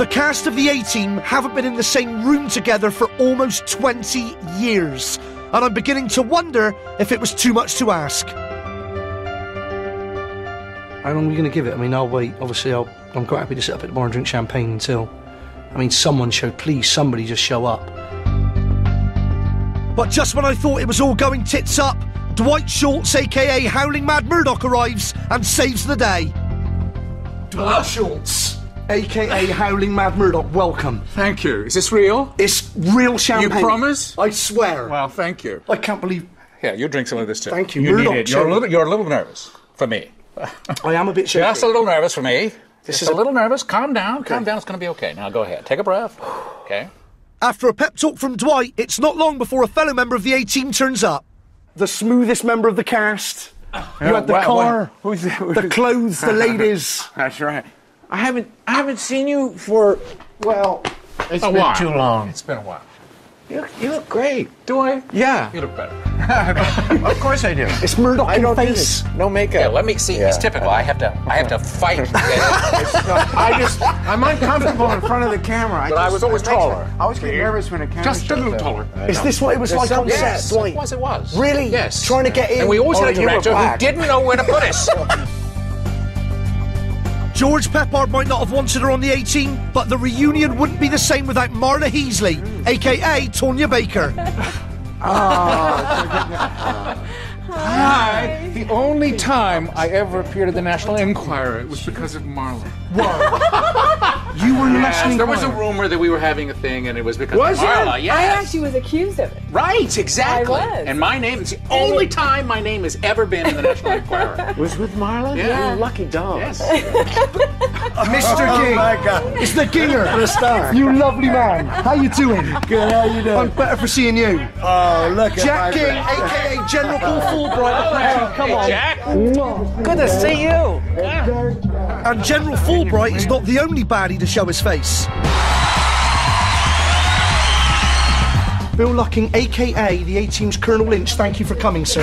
The cast of the A Team haven't been in the same room together for almost 20 years, and I'm beginning to wonder if it was too much to ask. How long are we going to give it? I mean, I'll wait. Obviously, I'll, I'm quite happy to sit up at the bar and drink champagne until. I mean, someone show, please, somebody just show up. But just when I thought it was all going tits up, Dwight Schultz, aka Howling Mad Murdock, arrives and saves the day. Dwight Schultz, aka Howling Mad Murdock, welcome. Thank you. Is this real? It's real champagne. You promise? I swear. Well, thank you. I can't believe. Yeah, you drink some of this too. Thank you. You Murdock need it. You're a little, you're a little nervous for me. I am a bit shaky. Just a little nervous for me. This Just is a a- little nervous. Calm down. Calm down. It's going to be okay. Now go ahead. Take a breath. Okay. After a pep talk from Dwight, it's not long before a fellow member of the A Team turns up. the smoothest member of the cast. You had the well, car, well, the clothes, the ladies. That's right. I haven't I haven't seen you for well, it's A been while. too long. It's been a while. You look, you look great. Do I? Yeah, You look better. of course I do. It's Murdock I don't do face. this. No makeup. Yeah, let me see. Yeah. It's typical. I have to. I have to fight. Not- I just I'm uncomfortable in front of the camera. But I was always it makes taller. me- I always get nervous when a camera Just a little up. taller. Is this what it was There's like on something- set, Yes, it was. It was. Really? Yes. Trying to get in. And we always Oh, had a director who didn't know where to put us. George Peppard might not have wanted her on the A Team, but the reunion wouldn't be the same without Marla Heasley, aka Tawnia Baker. Ah. Hi. The only time I ever appeared at the National Enquirer was because of Marla. You were in the Yes, National there was a rumor that we were having a thing, and it was because Was of Marla. it? Yes. I actually was accused of it. Right, exactly. I was. And my name is the only time my name has ever been in the National Enquirer. Was with Marla? Yeah. You lucky dog. Yes. Mr. Oh, oh Ging. Oh my God. It's the Ginger. The star. You lovely man. How you doing? Good, how you doing? I'm better for seeing you. Oh, look Jack Ging, aka General Bull Fulbright. Oh, Come on. Jack. Good to see you. And General Fulbright is not the only baddie to show his face. Bill Lucking, aka the A Team's Colonel Lynch, thank you for coming, sir.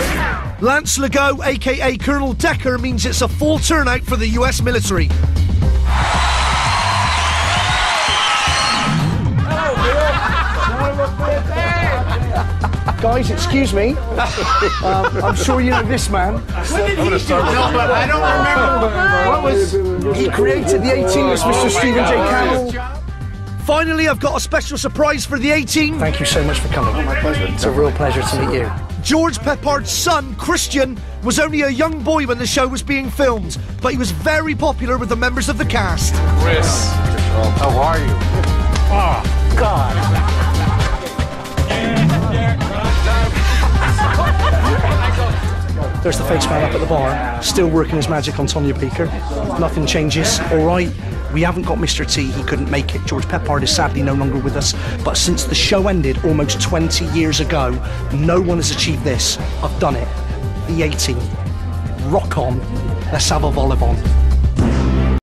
Lance Legault, aka Colonel Decker, means it's a full turnout for the US military. Guys, excuse me. um, I'm sure you know this man. No, but I don't remember what was. He created the A Team, it's Mr. Stephen J. Cannell. Finally, I've got a special surprise for the A Team. Thank you so much for coming. my pleasure. It's a real pleasure to meet you. George Peppard's son, Christian, was only a young boy when the show was being filmed, but he was very popular with the members of the cast. Chris. How are you? Oh There's the face man up at the bar, still working his magic on Tawnia Baker. Nothing changes. All right, we haven't got Mr. T. He couldn't make it. George Peppard is sadly no longer with us. But since the show ended almost 20 years ago, no one has achieved this. I've done it. The A Team. Rock on. Let's have a vol on.